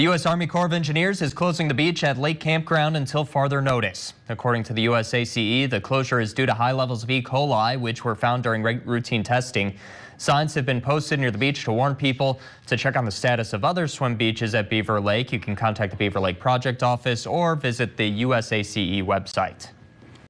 The U.S. Army Corps of Engineers is closing the beach at Lake Campground until farther notice. According to the USACE, the closure is due to high levels of E. coli, which were found during routine testing. Signs have been posted near the beach to warn people to check on the status of other swim beaches at Beaver Lake. You can contact the Beaver Lake Project Office or visit the USACE website.